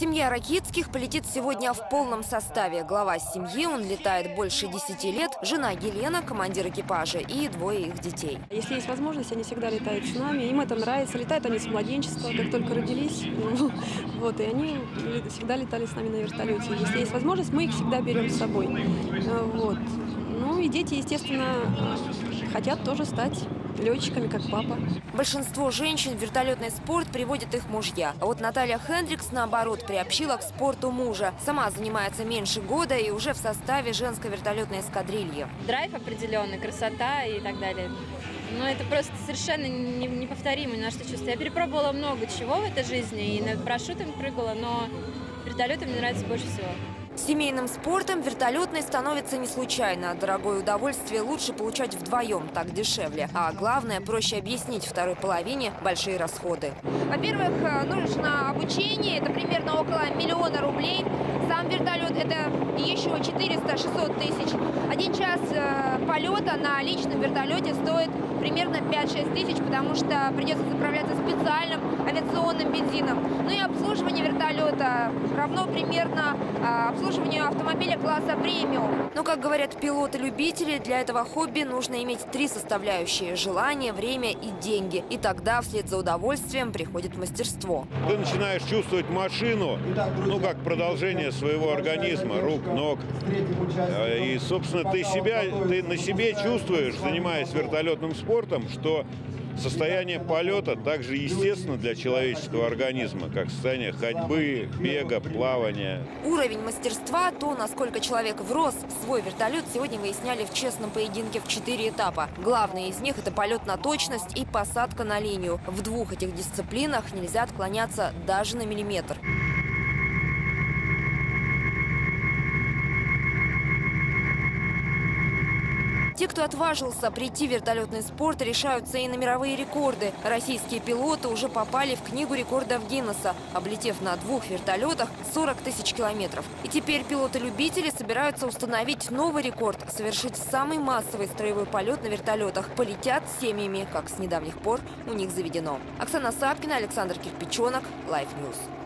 Семья Ракитских полетит сегодня в полном составе. Глава семьи, он летает больше 10 лет, жена Елена, командир экипажа и двое их детей. Если есть возможность, они всегда летают с нами. Им это нравится. Летают они с младенчества, как только родились. Вот, и они всегда летали с нами на вертолете. Если есть возможность, мы их всегда берем с собой. Вот. Ну и дети, естественно, хотят тоже стать летчиками, как папа. Большинство женщин в вертолетный спорт приводят их мужья. А вот Наталья Хендрикс, наоборот, приобщила к спорту мужа. Сама занимается меньше года и уже в составе женской вертолетной эскадрильи. Драйв определенный, красота и так далее. Но это просто совершенно неповторимо на что чувство. Я перепробовала много чего в этой жизни и над парашютом прыгала, но вертолеты мне нравятся больше всего. Семейным спортом вертолетный становится не случайно. Дорогое удовольствие лучше получать вдвоем, так дешевле. А главное, проще объяснить второй половине большие расходы. Во-первых, э, нужно обучение, это примерно около миллиона рублей. Сам вертолет это еще 400-600 тысяч. Один час э, полета на личном вертолете стоит примерно 5-6 тысяч, потому что придется заправляться специальным авиационным бензином. Ну и обслуживание вертолета равно примерно э, обслуживанию автомобиля класса премиум. Но, как говорят пилоты-любители, для этого хобби нужно иметь три составляющие – желание, время и деньги. И тогда вслед за удовольствием приходит мастерство. Ты начинаешь чувствовать машину, ну, как продолжение своего организма, рук, ног. И, собственно, ты себя, ты на себе чувствуешь, занимаясь вертолетным спортом, что Состояние полета также естественно для человеческого организма, как состояние ходьбы, бега, плавания. Уровень мастерства, то, насколько человек врос в свой вертолет, сегодня выясняли в честном поединке в четыре этапа. Главное из них – это полет на точность и посадка на линию. В двух этих дисциплинах нельзя отклоняться даже на миллиметр. Те, кто отважился прийти в вертолетный спорт, решаются и на мировые рекорды. Российские пилоты уже попали в книгу рекордов Гиннесса, облетев на двух вертолетах 40 тысяч километров. И теперь пилоты-любители собираются установить новый рекорд, совершить самый массовый строевой полет на вертолетах. Полетят семьями, как с недавних пор у них заведено. Оксана Сапкина, Александр Кирпичонок, Life News.